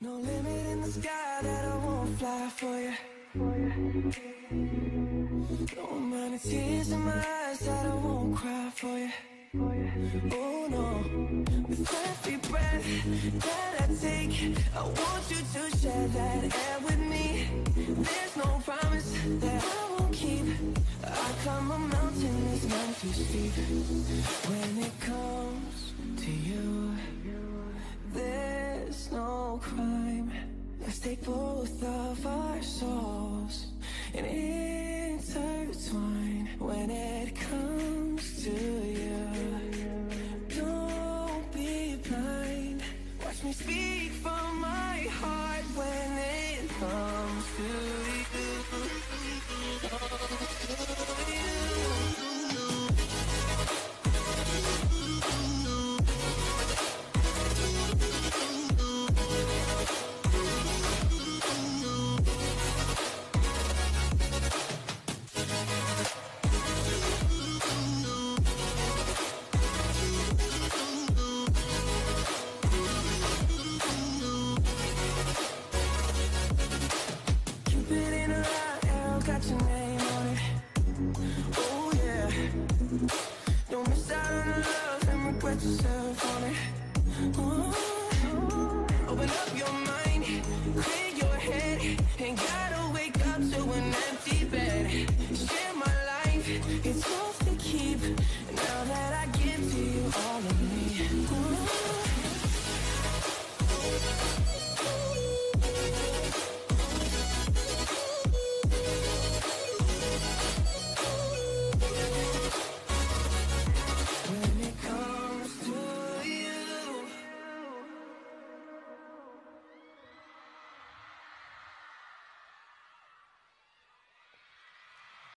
No limit in the sky that I won't fly for you. No amount of tears in my eyes that I won't cry for you. Oh no, with every breath that I take, I want you to share that air with me. There's no promise that I won't keep. I climb a mountain that's none too steep. When it comes to you, take both of our souls and intertwine. When it comes to you, don't be blind. Watch me speak from my heart when it comes Don't miss out on the love and regret yourself on it Open up your